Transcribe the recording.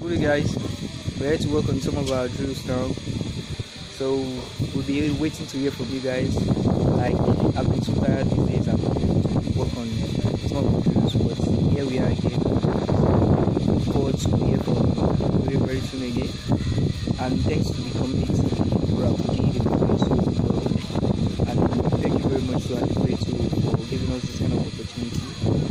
Good guys, we're here to work on some of our drills now. So we'll be waiting to hear from you guys. Like I've been too tired these days, I've been to work on some of the drills, but here we are again. Look forward to hear from very, very soon again. And thanks to the community for our the videos. And thank you very much to for giving us this kind of opportunity.